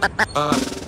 Get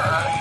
You